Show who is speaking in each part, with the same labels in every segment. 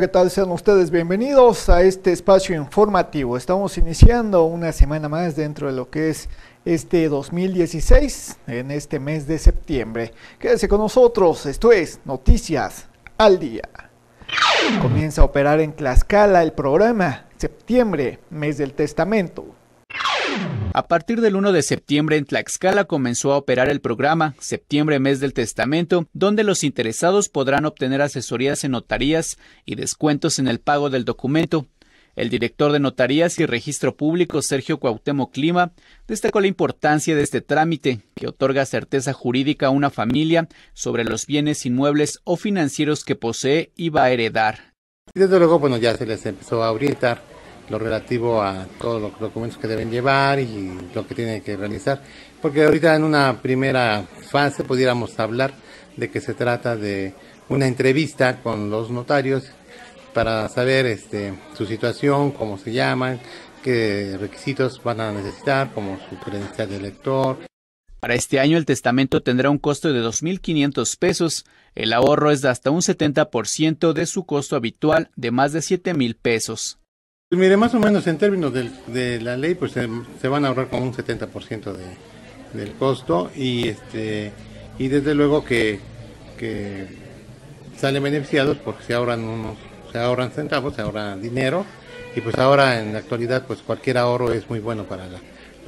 Speaker 1: ¿Qué tal? Sean ustedes bienvenidos a este espacio informativo. Estamos iniciando una semana más dentro de lo que es este 2016, en este mes de septiembre. Quédese con nosotros, esto es Noticias al Día. Comienza a operar en Tlaxcala el programa Septiembre, Mes del Testamento.
Speaker 2: A partir del 1 de septiembre en Tlaxcala comenzó a operar el programa Septiembre Mes del Testamento, donde los interesados podrán obtener asesorías en notarías y descuentos en el pago del documento. El director de Notarías y Registro Público, Sergio Cuauhtémoc Clima, destacó la importancia de este trámite, que otorga certeza jurídica a una familia sobre los bienes inmuebles o financieros que posee y va a heredar.
Speaker 3: Desde luego, bueno, ya se les empezó a orientar lo relativo a todos los documentos que deben llevar y lo que tienen que realizar. Porque ahorita en una primera fase pudiéramos hablar de que se trata de una entrevista con los notarios para saber este, su situación, cómo se llaman, qué requisitos van a necesitar, como su credencial de lector.
Speaker 2: Para este año el testamento tendrá un costo de 2.500 pesos. El ahorro es de hasta un 70% de su costo habitual de más de 7.000 pesos.
Speaker 3: Pues mire, más o menos en términos de la ley, pues se, van a ahorrar como un 70% de, del costo y este y desde luego que, que salen beneficiados porque se ahorran unos, se ahorran centavos, se ahorran dinero y pues ahora en la actualidad pues cualquier ahorro es muy bueno para la,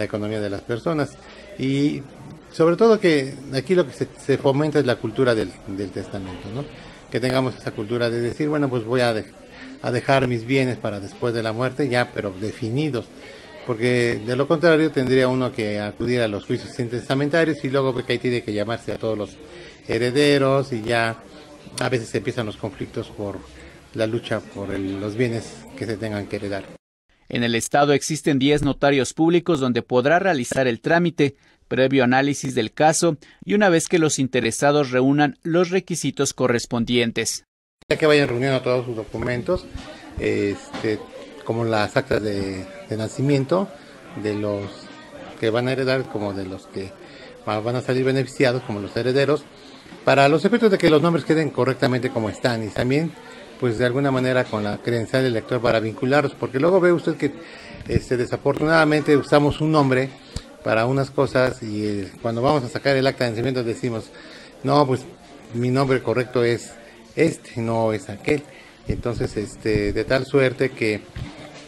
Speaker 3: economía de las personas y sobre todo que aquí lo que se, fomenta es la cultura del, del testamento, ¿no? Que tengamos esa cultura de decir, bueno, pues voy a a dejar mis bienes para después de la muerte, ya, pero definidos. Porque de lo contrario tendría uno que acudir a los juicios testamentarios y luego que ahí tiene que llamarse a todos los herederos y ya a veces empiezan los conflictos por la lucha por los bienes que se tengan que heredar.
Speaker 2: En el Estado existen 10 notarios públicos donde podrá realizar el trámite, previo análisis del caso y una vez que los interesados reúnan los requisitos correspondientes
Speaker 3: que vayan reuniendo todos sus documentos, este, como las actas de, nacimiento de los que van a heredar, como de los que van a salir beneficiados, como los herederos, para los efectos de que los nombres queden correctamente como están y también, pues de alguna manera con la credencial del lector para vincularlos, porque luego ve usted que este, desafortunadamente usamos un nombre para unas cosas y eh, cuando vamos a sacar el acta de nacimiento decimos, no, pues mi nombre correcto es este no es aquel. Entonces, este, de tal suerte que,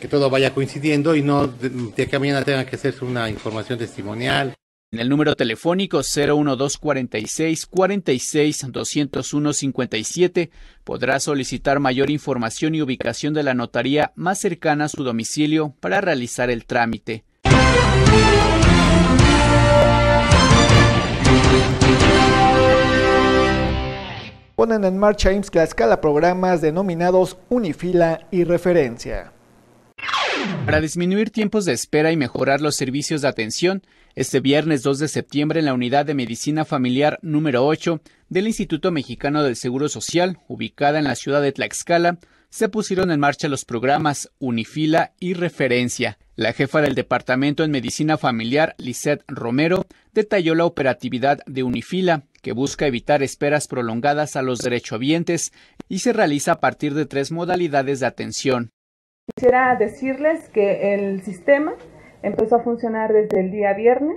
Speaker 3: que todo vaya coincidiendo y no de, que mañana tenga que hacerse una información testimonial.
Speaker 2: En el número telefónico 01246 46 201 57 podrá solicitar mayor información y ubicación de la notaría más cercana a su domicilio para realizar el trámite.
Speaker 1: Ponen en marcha IMSS Tlaxcala programas denominados Unifila y Referencia.
Speaker 2: Para disminuir tiempos de espera y mejorar los servicios de atención, este viernes 2 de septiembre en la Unidad de Medicina Familiar número 8 del Instituto Mexicano del Seguro Social, ubicada en la ciudad de Tlaxcala, se pusieron en marcha los programas Unifila y Referencia. La jefa del Departamento en Medicina Familiar, Lisette Romero, detalló la operatividad de Unifila, que busca evitar esperas prolongadas a los derechohabientes y se realiza a partir de tres modalidades de atención.
Speaker 4: Quisiera decirles que el sistema empezó a funcionar desde el día viernes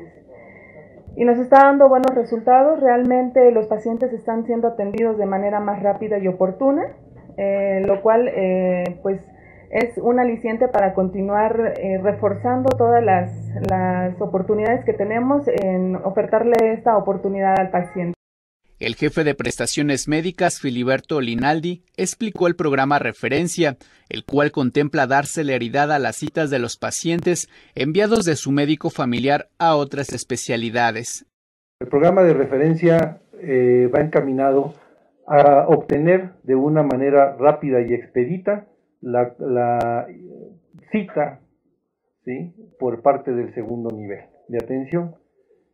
Speaker 4: y nos está dando buenos resultados. Realmente los pacientes están siendo atendidos de manera más rápida y oportuna, eh, lo cual eh, pues es un aliciente para continuar eh, reforzando todas las, las oportunidades que tenemos en ofertarle esta oportunidad al paciente.
Speaker 2: El jefe de prestaciones médicas, Filiberto Linaldi, explicó el programa Referencia, el cual contempla dar celeridad a las citas de los pacientes enviados de su médico familiar a otras especialidades.
Speaker 5: El programa de referencia eh, va encaminado a obtener de una manera rápida y expedita la, cita ¿sí? por parte del segundo nivel de atención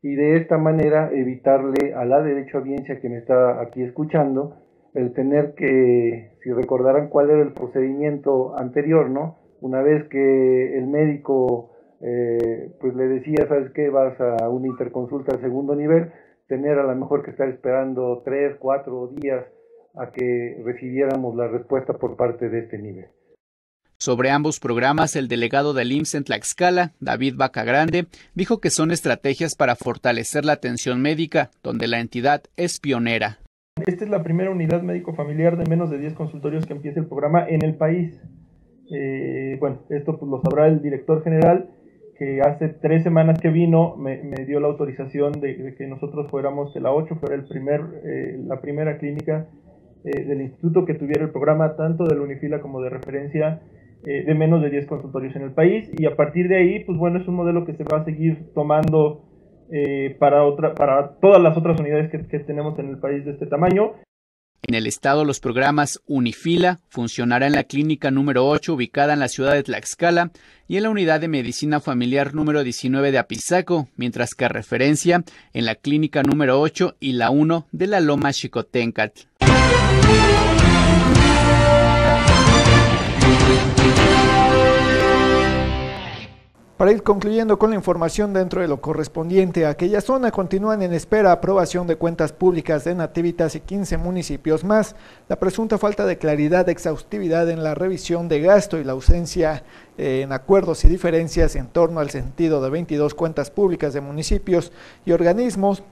Speaker 5: y de esta manera evitarle a la derecho audiencia que me está aquí escuchando el tener que, si recordarán cuál era el procedimiento anterior, ¿no? Una vez que el médico eh, pues le decía, ¿sabes qué? Vas a una interconsulta al segundo nivel, tener a lo mejor que estar esperando tres, cuatro días a que recibiéramos la respuesta por parte de este nivel.
Speaker 2: Sobre ambos programas, el delegado del IMSS en Tlaxcala, David Bacagrande, dijo que son estrategias para fortalecer la atención médica, donde la entidad es pionera.
Speaker 6: Esta es la primera unidad médico familiar de menos de 10 consultorios que empieza el programa en el país. Eh, bueno, esto pues, lo sabrá el director general, que hace tres semanas que vino me, dio la autorización de, que nosotros fuéramos de la 8, fuera el primer, eh, la primera clínica eh, del instituto que tuviera el programa tanto de la Unifila como de referencia eh, de menos de 10 consultorios en el país y a partir de ahí, pues bueno, es un modelo que se va a seguir tomando eh, para, otra, para todas las otras unidades que, tenemos en el país de este tamaño.
Speaker 2: En el estado, los programas Unifila funcionará en la clínica número 8 ubicada en la ciudad de Tlaxcala y en la unidad de medicina familiar número 19 de Apizaco, mientras que referencia en la clínica número 8 y la 1 de la Loma Chicotencatl.
Speaker 1: Para ir concluyendo con la información dentro de lo correspondiente a aquella zona, continúan en espera aprobación de cuentas públicas de Nativitas y 15 municipios más. La presunta falta de claridad, exhaustividad en la revisión de gasto y la ausencia eh, en acuerdos y diferencias en torno al sentido de 22 cuentas públicas de municipios y organismos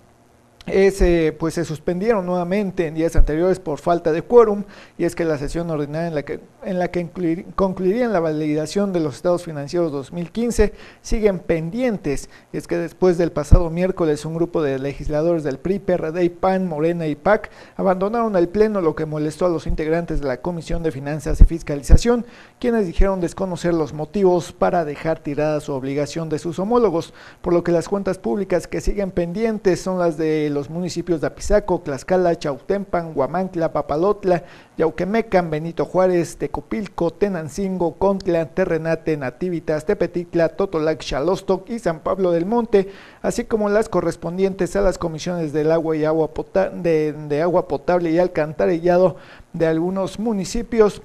Speaker 1: pues se suspendieron nuevamente en días anteriores por falta de quórum y es que la sesión ordinaria en la que, en la que concluirían la validación de los estados financieros 2015 siguen pendientes. Y es que después del pasado miércoles un grupo de legisladores del PRI, PRD, PAN, Morena y PAC abandonaron el pleno lo que molestó a los integrantes de la Comisión de Finanzas y Fiscalización, quienes dijeron desconocer los motivos para dejar tirada su obligación de sus homólogos, por lo que las cuentas públicas que siguen pendientes son las de los municipios de Apizaco, Tlaxcala, Chautempan, Huamantla, Papalotla, Yauquemecan, Benito Juárez, Tecopilco, Tenancingo, Contla, Terrenate, Nativitas, Tepetitla, Totolac, Xalostoc y San Pablo del Monte, así como las correspondientes a las comisiones del agua y agua de, de agua potable y alcantarillado de algunos municipios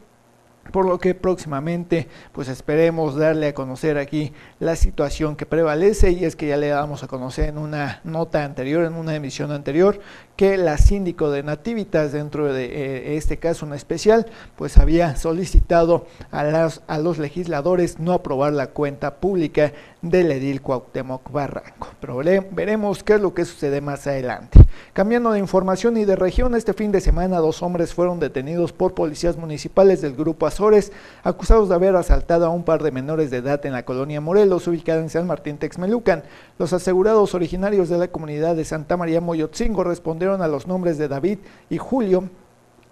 Speaker 1: por lo que próximamente pues esperemos darle a conocer aquí la situación que prevalece y es que ya le damos a conocer en una nota anterior, en una emisión anterior, que la síndico de Nativitas dentro de eh, este caso en especial pues había solicitado a, las, a los legisladores no aprobar la cuenta pública del edil Cuauhtémoc Barranco. Pero veremos qué es lo que sucede más adelante. Cambiando de información y de región, este fin de semana dos hombres fueron detenidos por policías municipales del Grupo Azores, acusados de haber asaltado a un par de menores de edad en la colonia Morelos, ubicada en San Martín Texmelucan. Los asegurados originarios de la comunidad de Santa María Moyotzingo respondieron a los nombres de David y Julio,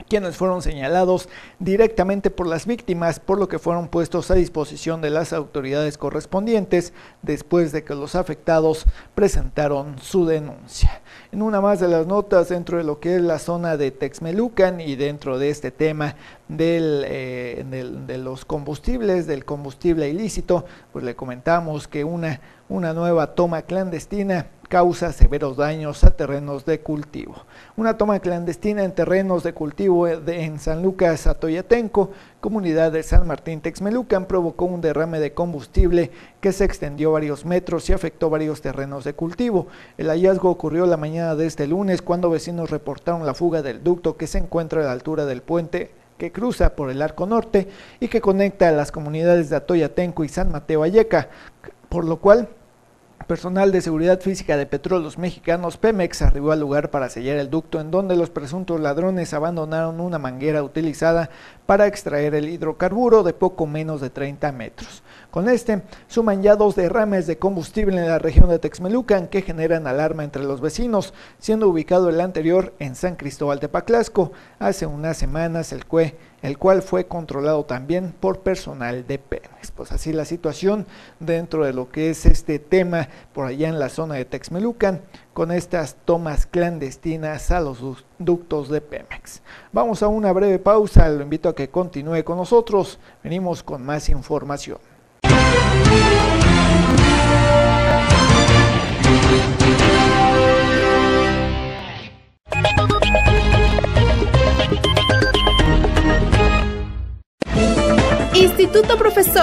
Speaker 1: quienes fueron señalados directamente por las víctimas, por lo que fueron puestos a disposición de las autoridades correspondientes después de que los afectados presentaron su denuncia. En una más de las notas dentro de lo que es la zona de Texmelucan y dentro de este tema del, eh, de los combustibles, del combustible ilícito, pues le comentamos que una, una nueva toma clandestina causa severos daños a terrenos de cultivo. Una toma clandestina en terrenos de cultivo en San Lucas Atoyatenco, comunidad de San Martín Texmelucan, provocó un derrame de combustible que se extendió varios metros y afectó varios terrenos de cultivo. El hallazgo ocurrió la mañana de este lunes cuando vecinos reportaron la fuga del ducto que se encuentra a la altura del puente que cruza por el arco norte y que conecta a las comunidades de Atoyatenco y San Mateo Alleca, por lo cual Personal de seguridad física de petróleos mexicanos Pemex arribó al lugar para sellar el ducto en donde los presuntos ladrones abandonaron una manguera utilizada para extraer el hidrocarburo de poco menos de 30 metros. Con este, suman ya dos derrames de combustible en la región de Texmelucan que generan alarma entre los vecinos, siendo ubicado el anterior en San Cristóbal de Paclasco. Hace unas semanas el CUE el cual fue controlado también por personal de Pemex. Pues así la situación dentro de lo que es este tema por allá en la zona de Texmelucan con estas tomas clandestinas a los ductos de Pemex. Vamos a una breve pausa, lo invito a que continúe con nosotros, venimos con más información.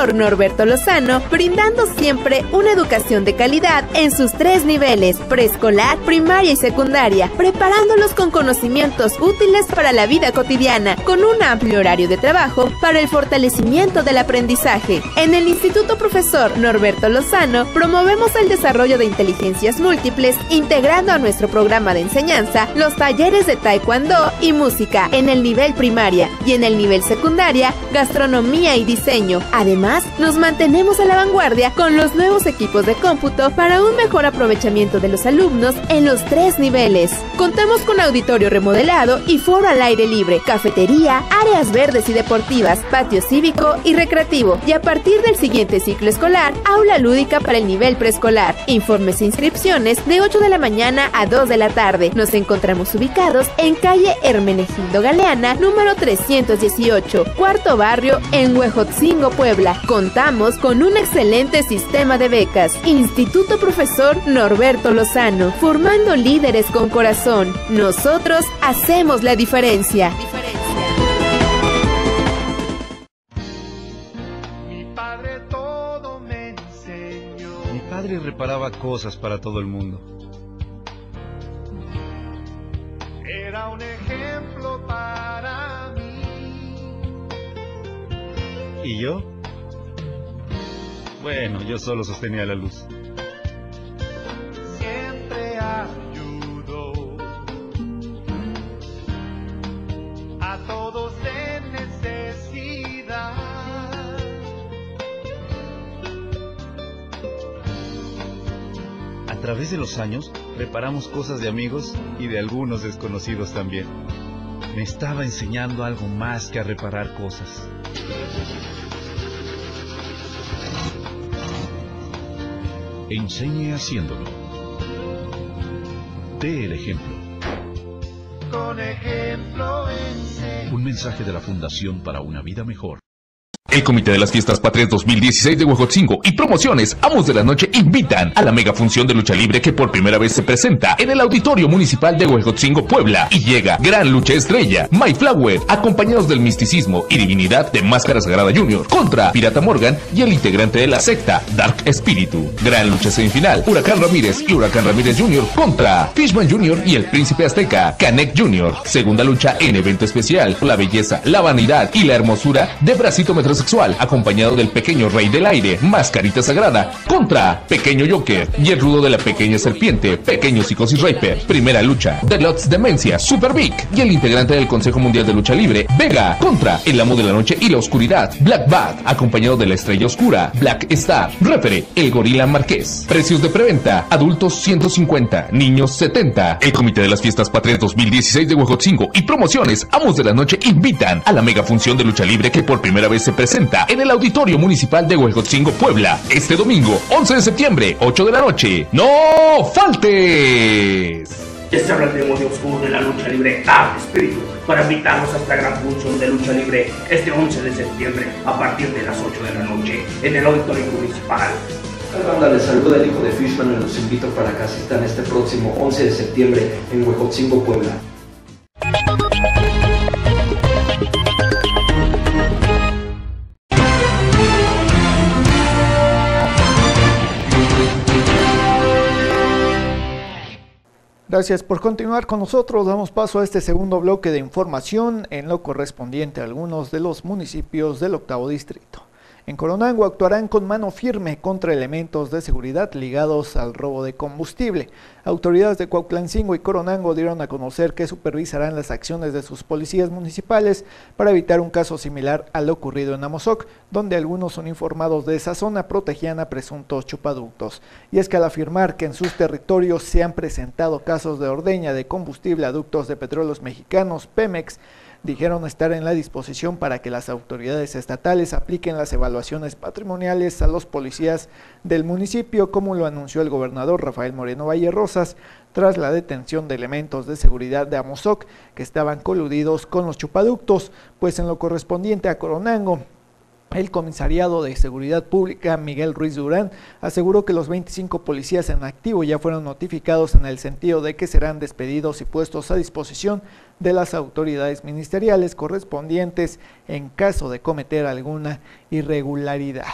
Speaker 7: Norberto Lozano, brindando siempre una educación de calidad en sus tres niveles, preescolar, primaria y secundaria, preparándolos con conocimientos útiles para la vida cotidiana, con un amplio horario de trabajo para el fortalecimiento del aprendizaje. En el Instituto Profesor Norberto Lozano, promovemos el desarrollo de inteligencias múltiples, integrando a nuestro programa de enseñanza los talleres de taekwondo y música en el nivel primaria y en el nivel secundaria, gastronomía y diseño. Además, nos mantenemos a la vanguardia con los nuevos equipos de cómputo para un mejor aprovechamiento de los alumnos en los tres niveles. Contamos con auditorio remodelado y foro al aire libre, cafetería, áreas verdes y deportivas, patio cívico y recreativo. Y a partir del siguiente ciclo escolar, aula lúdica para el nivel preescolar. Informes e inscripciones de 8 de la mañana a 2 de la tarde. Nos encontramos ubicados en calle Hermenegildo Galeana, número 318, cuarto barrio en Huejotzingo, Puebla. Contamos con un excelente sistema de becas. Instituto Profesor Norberto Lozano, formando líderes con corazón. Nosotros hacemos la diferencia.
Speaker 8: Mi padre todo me enseñó.
Speaker 9: Mi padre reparaba cosas para todo el mundo.
Speaker 8: Era un ejemplo para mí.
Speaker 9: ¿Y yo? Bueno, yo solo sostenía la luz.
Speaker 8: Siempre ayudó a todos en necesidad.
Speaker 9: A través de los años, reparamos cosas de amigos y de algunos desconocidos también. Me estaba enseñando algo más que a reparar cosas. Enseñe haciéndolo. Dé el ejemplo.
Speaker 8: Con ejemplo enseñó.
Speaker 9: Un mensaje de la Fundación para una vida mejor.
Speaker 10: El Comité de las Fiestas Patrias 2016 de Huejotzingo y Promociones Amos de la Noche invitan a la mega función de lucha libre que por primera vez se presenta en el Auditorio Municipal de Huejotzingo, Puebla. Y llega Gran Lucha Estrella, My Flower, acompañados del misticismo y divinidad de Máscara Sagrada Junior, contra Pirata Morgan y el integrante de la secta, Dark Espíritu. Gran lucha semifinal, Huracán Ramírez y Huracán Ramírez Junior contra Fishman Junior y el Príncipe Azteca, Canek Junior. Segunda lucha en evento especial, la belleza, la vanidad y la hermosura de Bracito Metrosexual, acompañado del pequeño rey del aire, Mascarita Sagrada, contra Pequeño Joker y el rudo de la pequeña serpiente, Pequeño Psicosis Raper. Primera lucha, Lots Demencia, Super Big y el integrante del Consejo Mundial de Lucha Libre, Vega, contra el amo de la noche y la oscuridad, Black Bat, acompañado de la estrella oscura, Black Star, Refere, el gorila Marqués. Precios de preventa, adultos 150, niños 70. El Comité de las Fiestas Patrias 2016 de Huejotzingo y promociones Amos de la Noche invitan a la mega función de lucha libre que por primera vez se presenta en el Auditorio Municipal de Huejotzingo, Puebla, este domingo, 11 de septiembre, 8 de la noche. ¡No faltes!
Speaker 11: Les habla el demonio oscuro de la lucha libre Dark Espíritu para invitarnos a esta gran función de lucha libre este 11 de septiembre a partir de las 8 de la noche en el Auditorio Municipal.
Speaker 12: La banda les saluda el hijo de Fishman y los invito para que asistan este próximo 11 de septiembre en Huejotzingo, Puebla.
Speaker 1: Gracias por continuar con nosotros. Damos paso a este segundo bloque de información en lo correspondiente a algunos de los municipios del octavo distrito. En Coronango actuarán con mano firme contra elementos de seguridad ligados al robo de combustible. Autoridades de Cuauhtlancingo y Coronango dieron a conocer que supervisarán las acciones de sus policías municipales para evitar un caso similar al ocurrido en Amozoc, donde algunos uniformados de esa zona protegían a presuntos chupaductos. Y es que al afirmar que en sus territorios se han presentado casos de ordeña de combustible a ductos de petróleos mexicanos, Pemex, dijeron estar en la disposición para que las autoridades estatales apliquen las evaluaciones patrimoniales a los policías del municipio, como lo anunció el gobernador Rafael Moreno Valle Rosas, tras la detención de elementos de seguridad de Amozoc que estaban coludidos con los chupaductos, pues en lo correspondiente a Coronango, el comisariado de Seguridad Pública, Miguel Ruiz Durán, aseguró que los 25 policías en activo ya fueron notificados en el sentido de que serán despedidos y puestos a disposición de las autoridades ministeriales correspondientes en caso de cometer alguna irregularidad.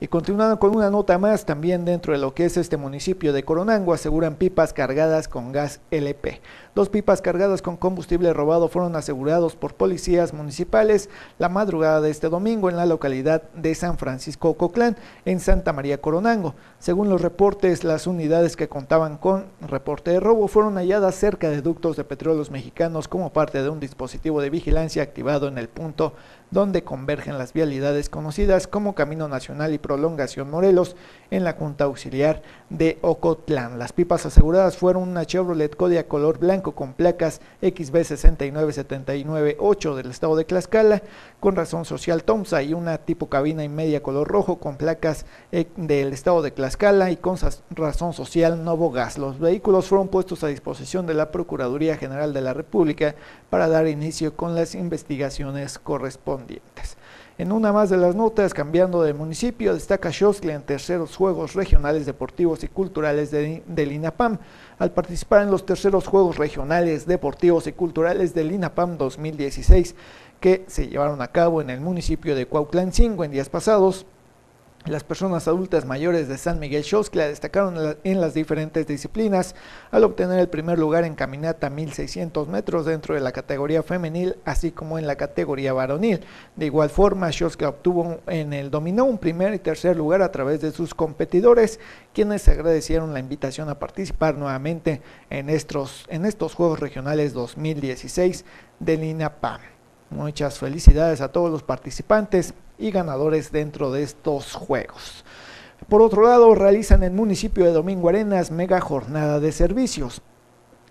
Speaker 1: Y continuando con una nota más, también dentro de lo que es este municipio de Coronango, aseguran pipas cargadas con gas LP. Dos pipas cargadas con combustible robado fueron asegurados por policías municipales la madrugada de este domingo en la localidad de San Francisco Coclán, en Santa María Coronango. Según los reportes, las unidades que contaban con reporte de robo fueron halladas cerca de ductos de petróleos mexicanos como parte de un dispositivo de vigilancia activado en el punto donde convergen las vialidades conocidas como Camino Nacional y Prolongación Morelos en la Junta Auxiliar de Ocotlán. Las pipas aseguradas fueron una Chevrolet Codia color blanco con placas XB69798 del estado de Tlaxcala con razón social Tomsa y una tipo cabina y media color rojo con placas eh, del estado de Tlaxcala y con razón social Novo Gas. Los vehículos fueron puestos a disposición de la Procuraduría General de la República para dar inicio con las investigaciones correspondientes. En una más de las notas, cambiando de municipio, destaca Xochitl en terceros Juegos Regionales Deportivos y Culturales de, del INAPAM. Al participar en los terceros Juegos Regionales Deportivos y Culturales del INAPAM 2016, que se llevaron a cabo en el municipio de Cuautlancingo en días pasados, las personas adultas mayores de San Miguel Xoscla destacaron en las diferentes disciplinas al obtener el primer lugar en caminata 1600 metros dentro de la categoría femenil, así como en la categoría varonil. De igual forma, Xoscla obtuvo en el dominó un primer y tercer lugar a través de sus competidores, quienes agradecieron la invitación a participar nuevamente en estos, en estos Juegos Regionales 2016 del INAPAM. Muchas felicidades a todos los participantes y ganadores dentro de estos juegos. Por otro lado, realizan en el municipio de Domingo Arenas mega jornada de servicios.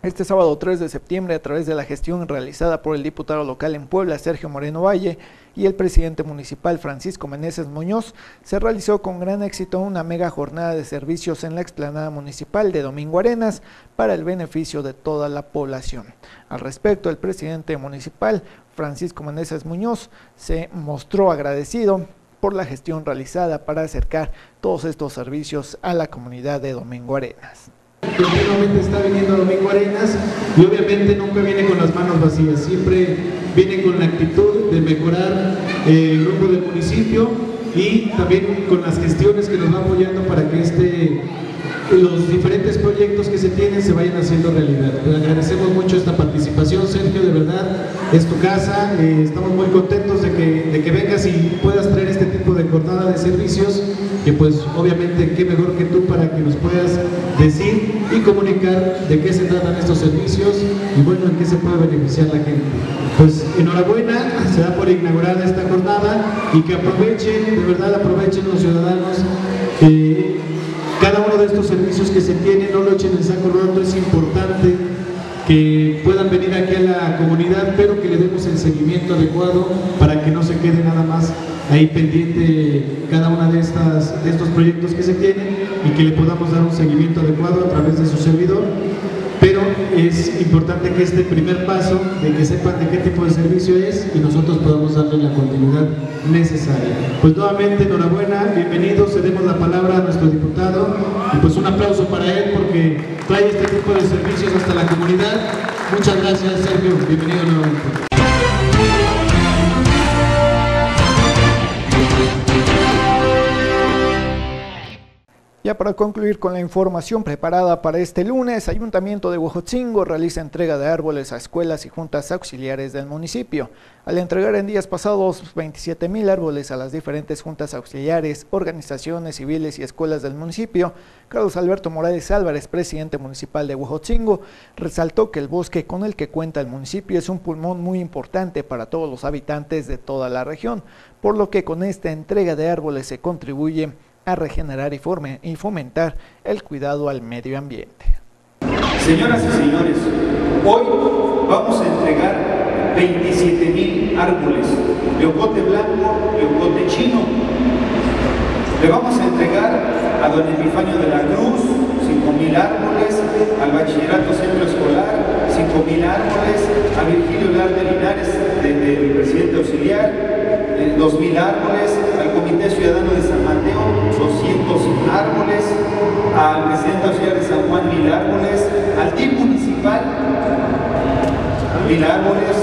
Speaker 1: Este sábado 3 de septiembre, a través de la gestión realizada por el diputado local en Puebla, Sergio Moreno Valle, y el presidente municipal Francisco Meneses Muñoz, se realizó con gran éxito una mega jornada de servicios en la explanada municipal de Domingo Arenas para el beneficio de toda la población. Al respecto, el presidente municipal Francisco Meneses Muñoz se mostró agradecido por la gestión realizada para acercar todos estos servicios a la comunidad de Domingo Arenas.
Speaker 13: Continuamente está viniendo Domingo Arenas y obviamente nunca viene con las manos vacías, siempre viene con la actitud de mejorar eh, el grupo del municipio y también con las gestiones que nos va apoyando para que este los diferentes proyectos que se tienen se vayan haciendo realidad. Le agradecemos mucho esta participación, Sergio, de verdad, es tu casa, eh, estamos muy contentos de que, de que vengas y puedas traer este jornada de servicios, que pues obviamente qué mejor que tú para que nos puedas decir y comunicar de qué se tratan estos servicios y bueno, en qué se puede beneficiar la gente. Pues enhorabuena, se da por inaugurada esta jornada y que aprovechen, de verdad aprovechen los ciudadanos. Eh, cada uno de estos servicios que se tienen, no lo echen en saco roto, es importante que puedan venir aquí a la comunidad, pero que le demos el seguimiento adecuado para que no se quede nada más ahí pendiente cada una de, de estos proyectos que se tienen y que le podamos dar un seguimiento adecuado a través de su servidor es importante que este primer paso de que sepan de qué tipo de servicio es y nosotros podamos darle la continuidad necesaria. Pues nuevamente enhorabuena, bienvenidos, cedemos la palabra a nuestro diputado y pues un aplauso para él porque trae este tipo de servicios hasta la comunidad. Muchas gracias Sergio, bienvenido nuevamente.
Speaker 1: Ya para concluir con la información preparada para este lunes, Ayuntamiento de Huejotzingo realiza entrega de árboles a escuelas y juntas auxiliares del municipio. Al entregar en días pasados 27 mil árboles a las diferentes juntas auxiliares, organizaciones civiles y escuelas del municipio, Carlos Alberto Morales Álvarez, presidente municipal de Huejotzingo, resaltó que el bosque con el que cuenta el municipio es un pulmón muy importante para todos los habitantes de toda la región, por lo que con esta entrega de árboles se contribuye a regenerar y, forme, y fomentar el cuidado al medio ambiente.
Speaker 14: Señoras y señores, hoy vamos a entregar 27 mil árboles, leocote blanco, leocote chino. Le vamos a entregar a don Epifanio de la Cruz 5 mil árboles, al Bachillerato Centro Escolar 5 mil árboles, a Virgilio Lar de Linares, del presidente auxiliar, 2 eh, árboles, al Ciudadano de San Mateo 200 árboles, al presidente auxiliar de San Juan mil árboles, al DIP municipal Vila Árboles,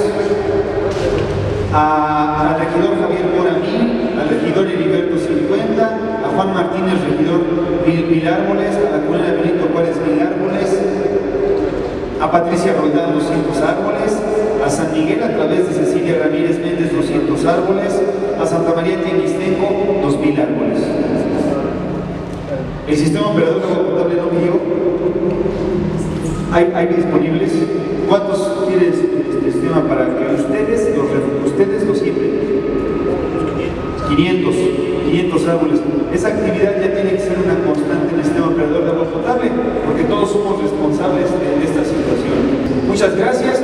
Speaker 14: al regidor Javier Mora Mil, al regidor Heriberto 50, a Juan Martínez, regidor Vil, Vil Árboles, a la comunidad Benito Juárez Vil Árboles, a Patricia Roldán 200 árboles, a San Miguel a través de Cecilia Ramírez Méndez 200 árboles, a Santa María Tequistenco 2000 árboles. El sistema operador potable no midió. ¿Hay, hay disponibles? ¿Cuántos tiene este sistema para que ustedes los, ustedes lo siembren? 500, 500 árboles. Esa actividad ya tiene que ser una constante en el sistema operador de agua potable, porque todos somos responsables de, esta situación. Muchas. Gracias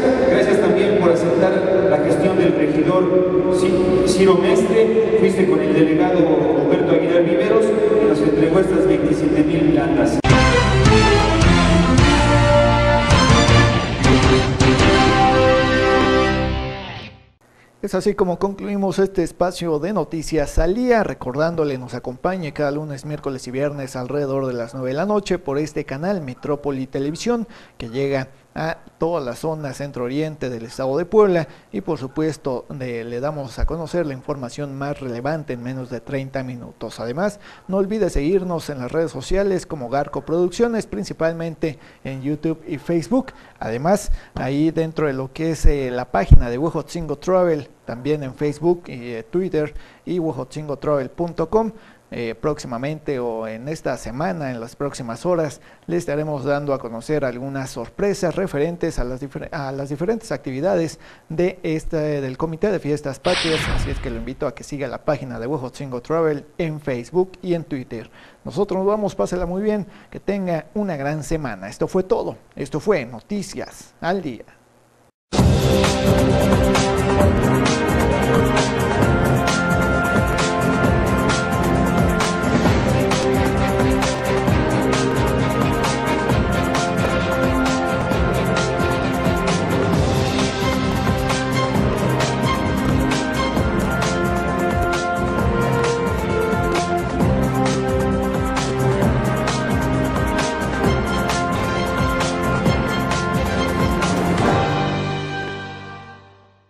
Speaker 14: también por aceptar la gestión del regidor Ci- Ciro Mestre. Fuiste con el delegado Humberto Aguilar Viveros y nos entregó estas 27 mil plantas.
Speaker 1: Es así como concluimos este espacio de noticias al día, recordándole nos acompañe cada lunes, miércoles y viernes alrededor de las 9 de la noche por este canal Metrópoli Televisión que llega a toda la zona centro-oriente del estado de Puebla y por supuesto le damos a conocer la información más relevante en menos de 30 minutos. Además, no olvide seguirnos en las redes sociales como Garco Producciones, principalmente en YouTube y Facebook. Además, ahí dentro de lo que es eh, la página de Huejotzingo Travel, también en Facebook y eh, Twitter y huejotzingotravel.com. Eh, próximamente o en esta semana, en las próximas horas, les estaremos dando a conocer algunas sorpresas referentes a las, difer- a las diferentes actividades de este, del Comité de Fiestas Patrias. Así es que lo invito a que siga la página de Huejotzingo Travel en Facebook y en Twitter. Nosotros nos vamos, pásela muy bien, que tenga una gran semana. Esto fue todo. Esto fue Noticias al Día.